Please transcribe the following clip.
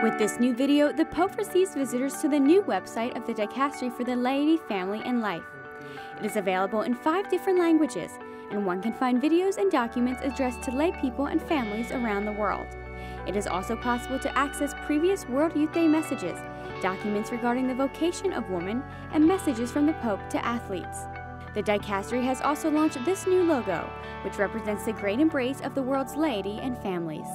With this new video, the Pope receives visitors to the new website of the Dicastery for the Laity, Family, and Life. It is available in five different languages, and one can find videos and documents addressed to lay people and families around the world. It is also possible to access previous World Youth Day messages, documents regarding the vocation of women, and messages from the Pope to athletes. The Dicastery has also launched this new logo, which represents the great embrace of the world's laity and families.